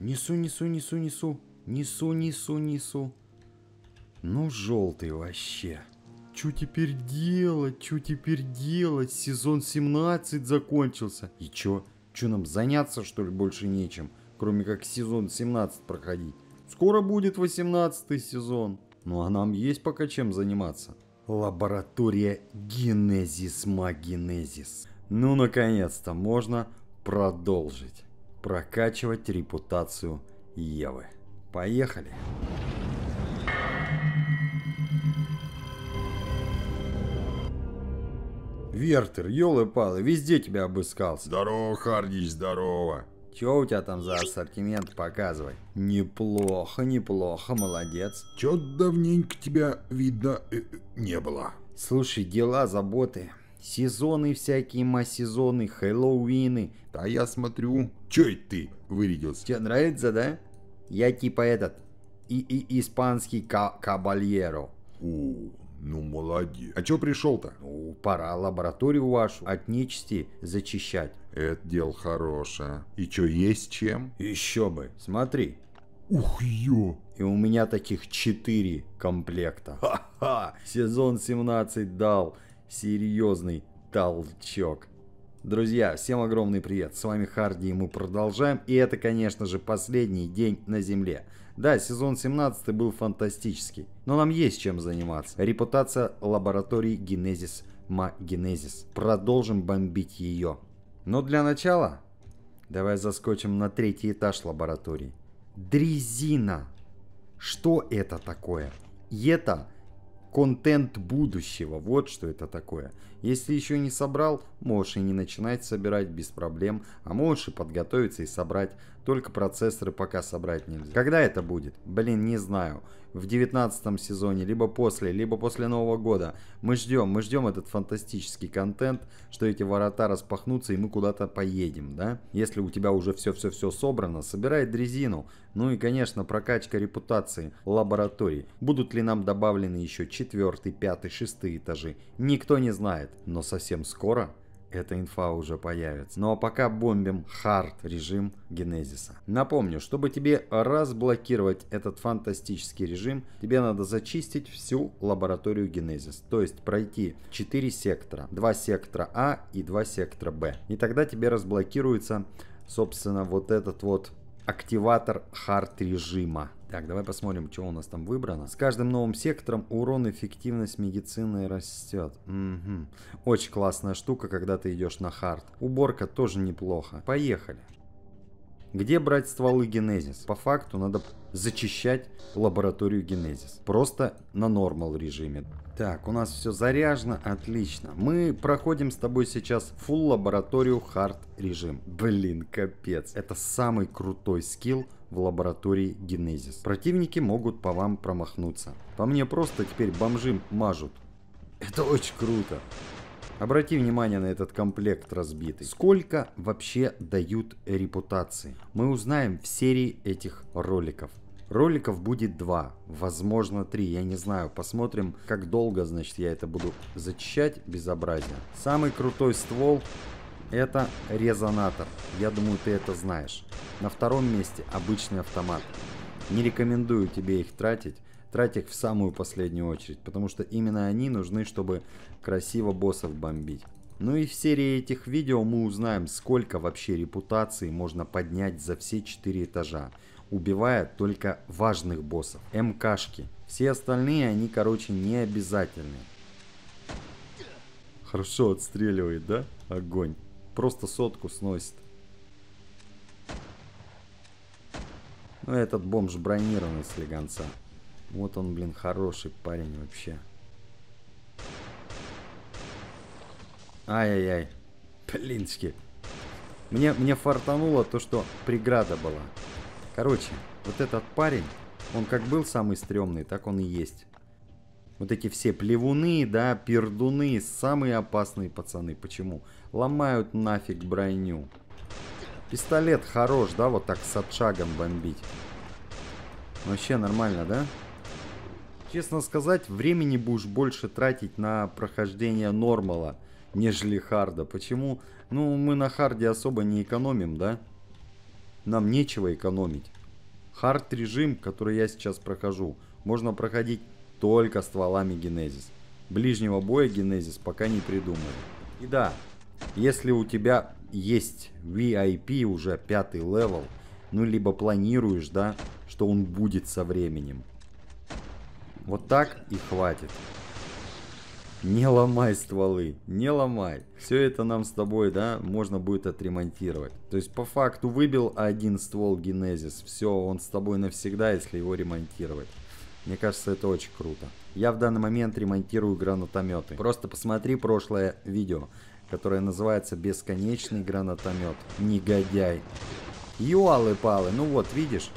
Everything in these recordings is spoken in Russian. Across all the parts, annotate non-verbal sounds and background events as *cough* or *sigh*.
Несу, несу, несу, несу. Несу, несу, несу. Ну, желтый вообще. Что теперь делать? Что теперь делать? Сезон 17 закончился. И чё? Чё нам заняться, что ли, больше нечем? Кроме как сезон 17 проходить. Скоро будет 18 сезон. Ну а нам есть пока чем заниматься. Лаборатория Генезис Магенезис. Ну, наконец-то можно продолжить прокачивать репутацию Евы. Поехали! Вертер, елы-палы, везде тебя обыскался. Здорово, Харди, здорово. Че у тебя там за ассортимент, показывай. Неплохо, неплохо, молодец. Чё давненько тебя, видно, э, не было. Слушай, дела, заботы. Сезоны всякие, масезоны, хэллоуины. А я смотрю, чё это ты вырядился? Тебе нравится, да? Я типа этот, и, и испанский ка кабальеро. О, ну молодец. А чё пришел-то? Ну, пора лабораторию вашу от нечисти зачищать. Это дело хорошее. И чё, есть чем? Еще бы. Смотри. Ух ё! И у меня таких четыре комплекта. Ха-ха! Сезон 17 дал серьезный толчок. Друзья, всем огромный привет, с вами Харди и мы продолжаем, и это, конечно же, последний день на Земле. Да, сезон 17 был фантастический, но нам есть чем заниматься. Репутация лаборатории Генезис Магенезис. Продолжим бомбить ее. Но для начала, давай заскочим на третий этаж лаборатории. Дрезина! Что это такое? Это контент будущего. Вот что это такое. Если еще не собрал, можешь и не начинать собирать без проблем, а можешь и подготовиться и собрать. Только процессоры пока собрать нельзя. Когда это будет? Блин, не знаю. В 19 сезоне, либо после, либо после Нового года. Мы ждем, мы ждем этот фантастический контент, что эти ворота распахнутся и мы куда-то поедем, да? Если у тебя уже все-все-все собрано, собирай дрезину. Ну и, конечно, прокачка репутации лабораторий. Будут ли нам добавлены еще четвертый, пятый, шестый этажи? Никто не знает, но совсем скоро эта инфа уже появится. Ну а пока бомбим хард режим Генезиса. Напомню, чтобы тебе разблокировать этот фантастический режим, тебе надо зачистить всю лабораторию Генезис. То есть пройти 4 сектора. 2 сектора А и 2 сектора Б. И тогда тебе разблокируется, собственно, вот этот вот активатор hard режима. Так, давай посмотрим, что у нас там выбрано. С каждым новым сектором урон, эффективность медицины растет. Угу. Очень классная штука, когда ты идешь на hard. Уборка тоже неплохо. Поехали. Где брать стволы Генезис? По факту надо зачищать лабораторию Генезис. Просто на normal режиме. Так, у нас все заряжено, отлично. Мы проходим с тобой сейчас full лабораторию hard режим. Блин, капец. Это самый крутой скилл в лаборатории Генезис. Противники могут по вам промахнуться. По мне просто теперь бомжи мажут. Это очень круто. Обрати внимание на этот комплект разбитый. Сколько вообще дают репутации? Мы узнаем в серии этих роликов. Роликов будет два, возможно три, я не знаю. Посмотрим, как долго, значит, я это буду зачищать безобразие. Самый крутой ствол это резонатор. Я думаю, ты это знаешь. На втором месте обычный автомат. Не рекомендую тебе их тратить. Трать их в самую последнюю очередь, потому что именно они нужны, чтобы красиво боссов бомбить. Ну и в серии этих видео мы узнаем, сколько вообще репутации можно поднять за все 4 этажа, убивая только важных боссов, МКшки. Все остальные, они, короче, не обязательны. Хорошо отстреливает, да? Огонь. Просто сотку сносит. Ну, этот бомж бронированный слегонца. Вот он, блин, хороший парень вообще. Ай-яй-яй. Блинчики. Мне, мне фартануло то, что преграда была. Короче, вот этот парень, он как был самый стрёмный, так он и есть. Вот эти все плевуны, да, пердуны, самые опасные пацаны. Почему? Ломают нафиг броню. Пистолет хорош, да, вот так с отшагом бомбить. Вообще нормально, да? Честно сказать, времени будешь больше тратить на прохождение нормала, нежели харда. Почему? Ну, мы на харде особо не экономим, да? нам нечего экономить. Хард режим, который я сейчас прохожу, можно проходить только стволами Генезис. Ближнего боя Генезис пока не придумали. И да, если у тебя есть VIP уже пятый level, ну либо планируешь, да, что он будет со временем. Вот так и хватит. Не ломай стволы, не ломай. Все это нам с тобой, да, можно будет отремонтировать. То есть по факту выбил один ствол Генезис, все, он с тобой навсегда, если его ремонтировать. Мне кажется, это очень круто. Я в данный момент ремонтирую гранатометы. Просто посмотри прошлое видео, которое называется «Бесконечный гранатомет». Негодяй. Юалы-палы, ну вот, видишь?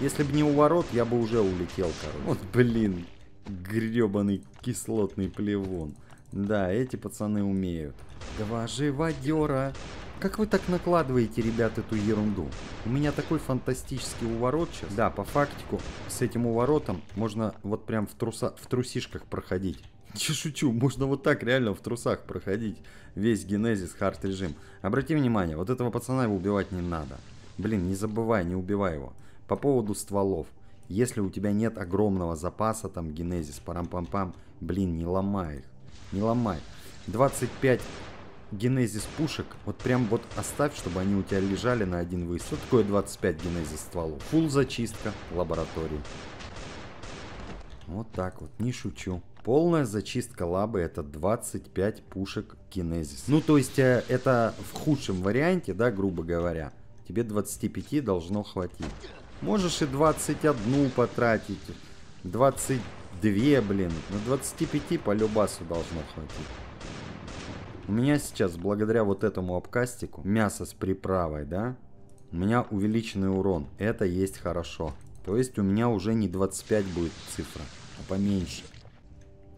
Если бы не у ворот, я бы уже улетел, короче. Вот, блин, гребаный кислотный плевун. Да, эти пацаны умеют. Два живодера. Как вы так накладываете, ребят, эту ерунду? У меня такой фантастический уворот сейчас. Да, по фактику, с этим уворотом можно вот прям в, труса, в трусишках проходить. *laughs* Не шучу, можно вот так реально в трусах проходить весь генезис хард режим. Обрати внимание, вот этого пацана его убивать не надо. Блин, не забывай, не убивай его. По поводу стволов. Если у тебя нет огромного запаса, там, генезис, парам-пам-пам, блин, не ломай их. Не ломай. 25 генезис пушек, вот прям вот оставь, чтобы они у тебя лежали на один выстрел. Что такое 25 генезис стволов? Фул зачистка лаборатории. Вот так вот, не шучу. Полная зачистка лабы это 25 пушек генезис. Ну, то есть, э, это в худшем варианте, да, грубо говоря. Тебе 25 должно хватить. Можешь и 21 потратить. 22, блин. На 25 по любасу должно хватить. У меня сейчас, благодаря вот этому обкастику, мясо с приправой, да, у меня увеличенный урон. Это есть хорошо. То есть у меня уже не 25 будет цифра, а поменьше.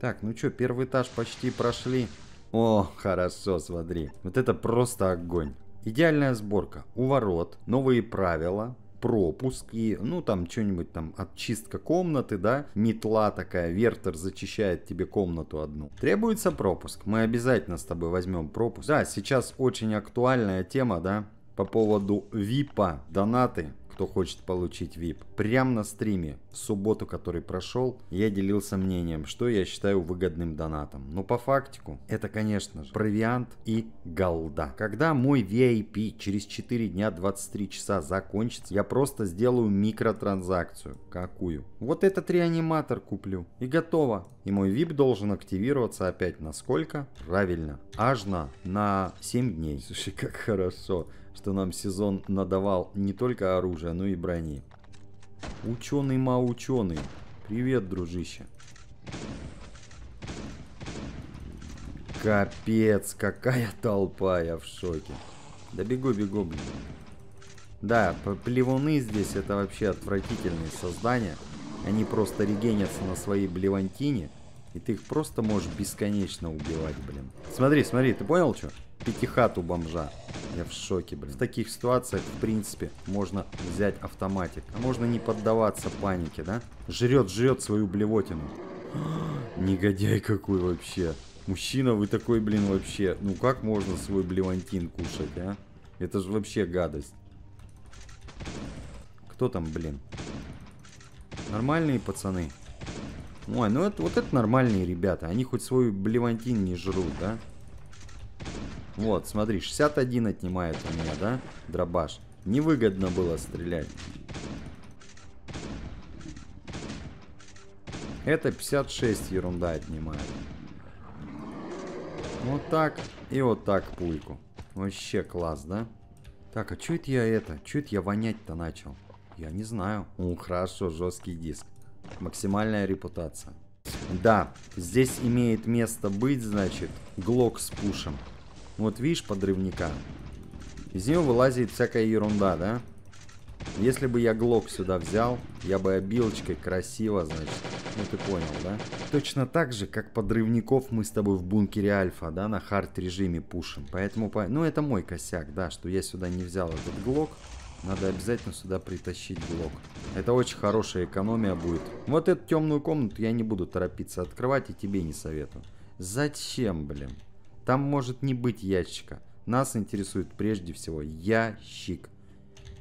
Так, ну что, первый этаж почти прошли. О, хорошо, смотри. Вот это просто огонь. Идеальная сборка. У ворот, новые правила, пропуск и, ну, там, что-нибудь там, очистка комнаты, да, метла такая, вертер зачищает тебе комнату одну. Требуется пропуск, мы обязательно с тобой возьмем пропуск. Да, сейчас очень актуальная тема, да, по поводу ВИПа, донаты, кто хочет получить VIP. Прямо на стриме, в субботу, который прошел, я делился мнением, что я считаю выгодным донатом. Но по фактику, это, конечно же, провиант и голда. Когда мой VIP через 4 дня 23 часа закончится, я просто сделаю микротранзакцию. Какую? Вот этот реаниматор куплю. И готово. И мой VIP должен активироваться опять на сколько? Правильно. Аж на, на 7 дней. Слушай, как хорошо что нам сезон надавал не только оружие, но и брони. Ученый ма ученый. Привет, дружище. Капец, какая толпа, я в шоке. Да бегу, бегу, блин. Да, плевуны здесь это вообще отвратительные создания. Они просто регенятся на своей блевантине. И ты их просто можешь бесконечно убивать, блин. Смотри, смотри, ты понял, что? Пятихату бомжа. Я в шоке, блин. В таких ситуациях, в принципе, можно взять автоматик. А можно не поддаваться панике, да? Жрет, жрет свою блевотину. *gasps* Негодяй какой вообще. Мужчина, вы такой, блин, вообще. Ну как можно свой блевантин кушать, а? Это же вообще гадость. Кто там, блин? Нормальные пацаны. Ой, ну это, вот это нормальные ребята. Они хоть свой блевантин не жрут, да? Вот, смотри, 61 отнимает у меня, да? Дробаш. Невыгодно было стрелять. Это 56 ерунда отнимает. Вот так и вот так пульку. Вообще класс, да? Так, а это я это? Это я вонять-то начал? Я не знаю. Ну, хорошо, жесткий диск. Максимальная репутация. Да, здесь имеет место быть, значит, глок с пушем. Вот видишь подрывника? Из него вылазит всякая ерунда, да? Если бы я глок сюда взял, я бы обилочкой красиво, значит. Ну ты понял, да? Точно так же, как подрывников мы с тобой в бункере Альфа, да, на hard режиме пушим. Поэтому, ну это мой косяк, да, что я сюда не взял этот глок. Надо обязательно сюда притащить блок. Это очень хорошая экономия будет. Вот эту темную комнату я не буду торопиться открывать и тебе не советую. Зачем, блин? Там может не быть ящика. Нас интересует прежде всего ящик.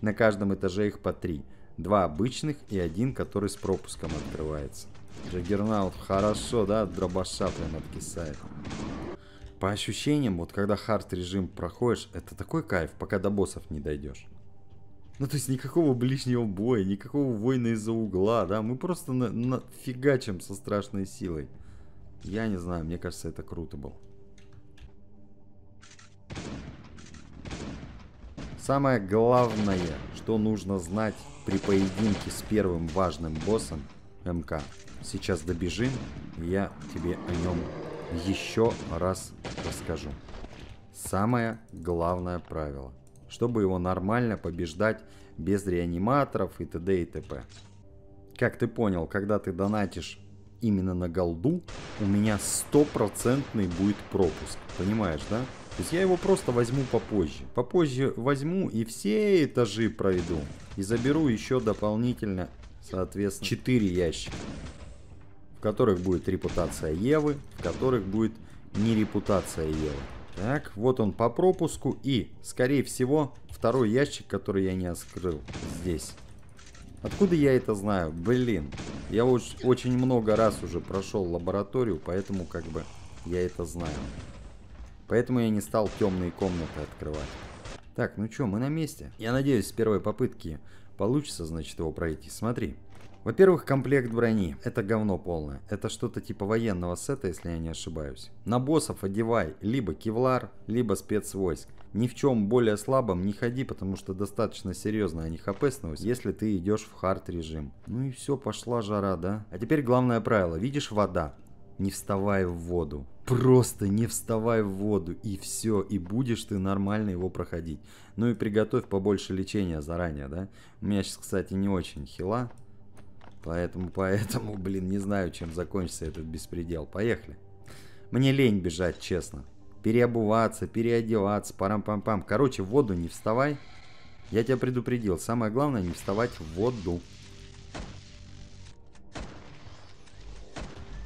На каждом этаже их по три. Два обычных и один, который с пропуском открывается. Джаггернаут хорошо, да, от дробаша прям откисает. По ощущениям, вот когда hard режим проходишь, это такой кайф, пока до боссов не дойдешь. Ну, то есть никакого ближнего боя, никакого войны из-за угла, да, мы просто на, на фигачим со страшной силой. Я не знаю, мне кажется, это круто было. Самое главное, что нужно знать при поединке с первым важным боссом МК. Сейчас добежим, и я тебе о нем еще раз расскажу. Самое главное правило, чтобы его нормально побеждать без реаниматоров и т.д. и т.п. Как ты понял, когда ты донатишь именно на голду, у меня стопроцентный будет пропуск. Понимаешь, да? То есть я его просто возьму попозже. Попозже возьму и все этажи пройду. И заберу еще дополнительно, соответственно, 4 ящика в которых будет репутация Евы, в которых будет не репутация Евы. Так, вот он по пропуску и, скорее всего, второй ящик, который я не открыл здесь. Откуда я это знаю? Блин, я уж очень много раз уже прошел лабораторию, поэтому как бы я это знаю. Поэтому я не стал темные комнаты открывать. Так, ну что, мы на месте. Я надеюсь, с первой попытки получится, значит, его пройти. Смотри. Во-первых, комплект брони. Это говно полное. Это что-то типа военного сета, если я не ошибаюсь. На боссов одевай либо кевлар, либо спецвойск. Ни в чем более слабом не ходи, потому что достаточно серьезно они хп сносят, если ты идешь в хард режим. Ну и все, пошла жара, да? А теперь главное правило. Видишь вода? Не вставай в воду. Просто не вставай в воду и все, и будешь ты нормально его проходить. Ну и приготовь побольше лечения заранее, да? У меня сейчас, кстати, не очень хила, Поэтому, поэтому, блин, не знаю, чем закончится этот беспредел. Поехали. Мне лень бежать, честно. Переобуваться, переодеваться, парам-пам-пам. Короче, в воду не вставай. Я тебя предупредил. Самое главное, не вставать в воду.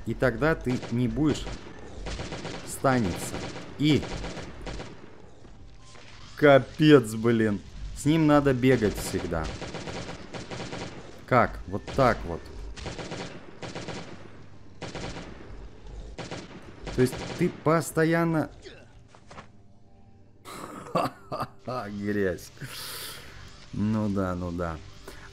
И тогда ты не будешь станется. И... Капец, блин. С ним надо бегать всегда. Как? Вот так вот. То есть ты постоянно... Ха-ха-ха, грязь. Ну да, ну да.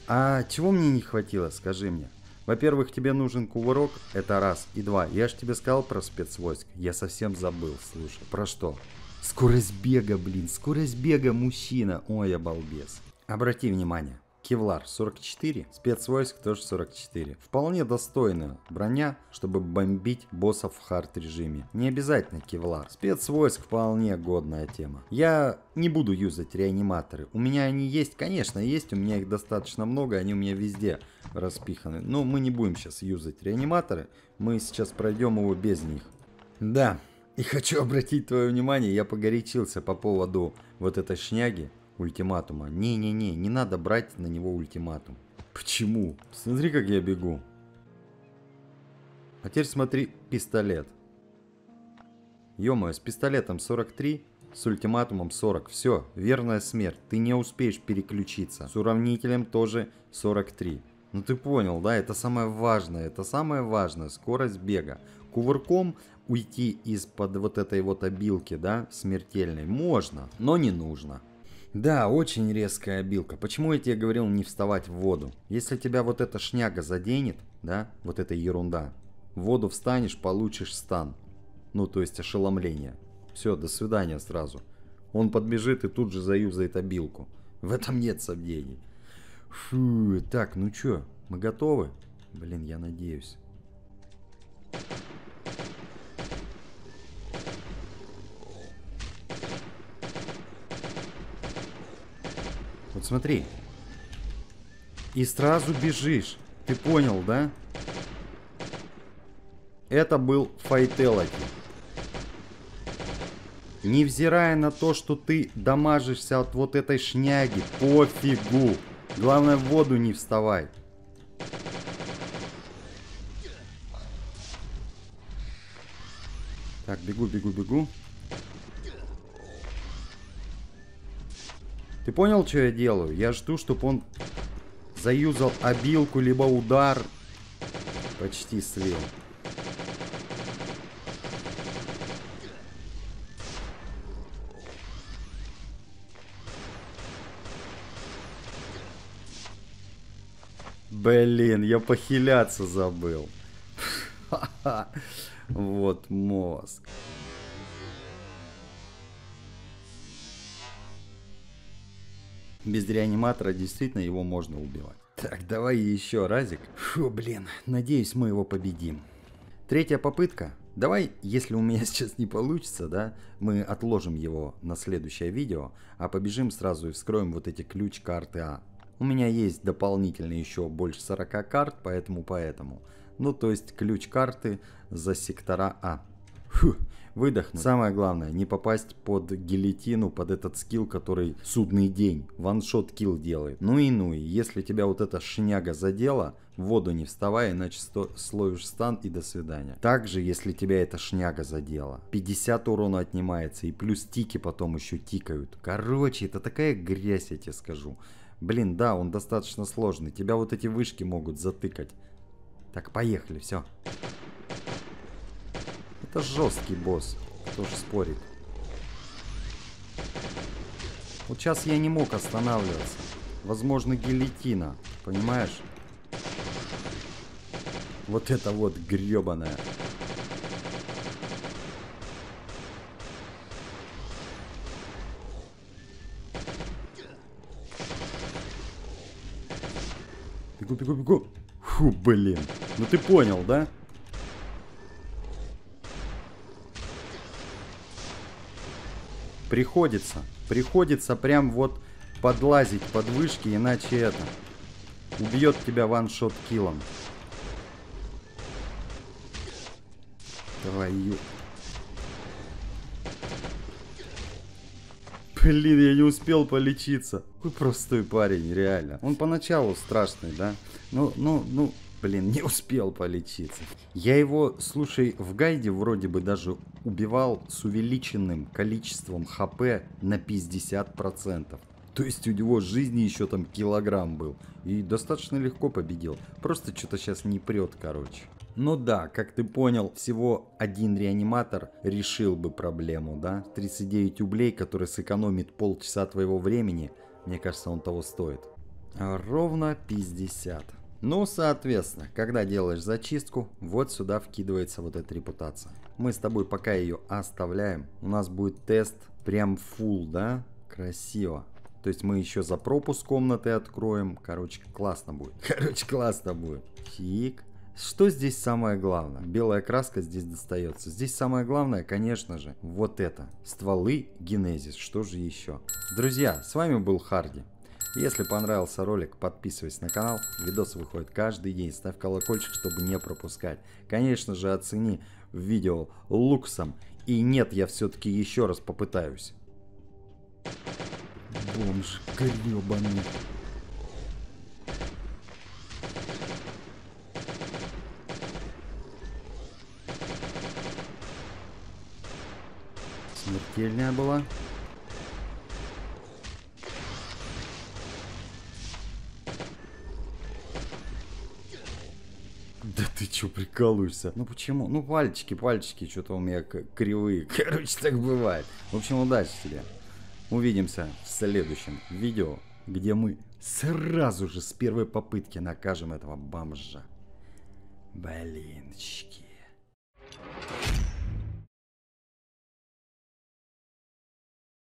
А чего мне не хватило, скажи мне? Во-первых, тебе нужен кувырок, это раз. И два, я же тебе сказал про спецвойск. Я совсем забыл, слушай. Про что? Скорость бега, блин, скорость бега мужчина. Ой, я балбес. Обрати внимание. Кевлар 44, спецвойск тоже 44. Вполне достойная броня, чтобы бомбить боссов в хард режиме. Не обязательно кевлар. Спецвойск вполне годная тема. Я не буду юзать реаниматоры. У меня они есть, конечно, есть. У меня их достаточно много, они у меня везде распиханы. Но мы не будем сейчас юзать реаниматоры. Мы сейчас пройдем его без них. Да, и хочу обратить твое внимание, я погорячился по поводу вот этой шняги ультиматума. Не-не-не, не надо брать на него ультиматум. Почему? Смотри, как я бегу. А теперь смотри пистолет. ё с пистолетом 43, с ультиматумом 40. Все, верная смерть. Ты не успеешь переключиться. С уравнителем тоже 43. Ну ты понял, да? Это самое важное. Это самое важное. Скорость бега. Кувырком уйти из-под вот этой вот обилки, да, смертельной, можно, но не нужно. Да, очень резкая обилка. Почему я тебе говорил не вставать в воду? Если тебя вот эта шняга заденет, да, вот эта ерунда, в воду встанешь, получишь стан. Ну, то есть ошеломление. Все, до свидания сразу. Он подбежит и тут же заюзает обилку. В этом нет сомнений. Фу, так, ну чё, мы готовы? Блин, я надеюсь. Вот смотри. И сразу бежишь. Ты понял, да? Это был файтелоти. Невзирая на то, что ты дамажишься от вот этой шняги, пофигу. Главное, в воду не вставай. Так, бегу, бегу, бегу. Ты понял, что я делаю? Я жду, чтобы он заюзал обилку, либо удар. Почти слил. Блин, я похиляться забыл. *laughs* Вот мозг. Без реаниматора действительно его можно убивать. Так, давай еще разик. Фу, блин, надеюсь мы его победим. Третья попытка. Давай, если у меня *laughs* сейчас не получится, да, мы отложим его на следующее видео, а побежим сразу и вскроем вот эти ключ-карты А. У меня есть дополнительно еще больше 40 карт, поэтому поэтому. Ну, то есть ключ карты за сектора А. Фух, выдохнуть. Самое главное, не попасть под гильотину, под этот скилл, который судный день, ваншот килл делает. Ну и ну и, если тебя вот эта шняга задела, в воду не вставай, иначе сто, словишь стан и до свидания. Также, если тебя эта шняга задела, 50 урона отнимается и плюс тики потом еще тикают. Короче, это такая грязь, я тебе скажу. Блин, да, он достаточно сложный. Тебя вот эти вышки могут затыкать. Так, поехали, все. Это жесткий босс. Кто ж спорит. Вот сейчас я не мог останавливаться. Возможно, гильотина. Понимаешь? Вот это вот гребаная. Бегу, бегу, бегу. Фу, блин. Ну ты понял, да? Приходится. Приходится прям вот подлазить под вышки, иначе это... Убьет тебя ваншот киллом. Твою... Блин, я не успел полечиться. Какой простой парень, реально. Он поначалу страшный, да? Ну, ну, ну, блин, не успел полечиться. Я его, слушай, в гайде вроде бы даже убивал с увеличенным количеством хп на 50%. То есть у него жизни еще там килограмм был. И достаточно легко победил. Просто что-то сейчас не прет, короче. Ну да, как ты понял, всего один реаниматор решил бы проблему, да? 39 ублей, который сэкономит полчаса твоего времени, мне кажется, он того стоит. Ровно 50. Ну, соответственно, когда делаешь зачистку, вот сюда вкидывается вот эта репутация. Мы с тобой пока ее оставляем. У нас будет тест прям full, да? Красиво. То есть мы еще за пропуск комнаты откроем. Короче, классно будет. *laughs* Короче, классно будет. Фиг. Что здесь самое главное? Белая краска здесь достается. Здесь самое главное, конечно же, вот это. Стволы Генезис. Что же еще? Друзья, с вами был Харди. Если понравился ролик, подписывайся на канал. Видосы выходят каждый день. Ставь колокольчик, чтобы не пропускать. Конечно же, оцени видео луксом. И нет, я все-таки еще раз попытаюсь. Бомж гребаный. Смертельная была. Прикалываешься? Ну почему? Ну пальчики, пальчики, что-то у меня кривые. *laughs* Короче, так бывает. В общем, удачи тебе. Увидимся в следующем видео, где мы сразу же с первой попытки накажем этого бомжа. Блинчики.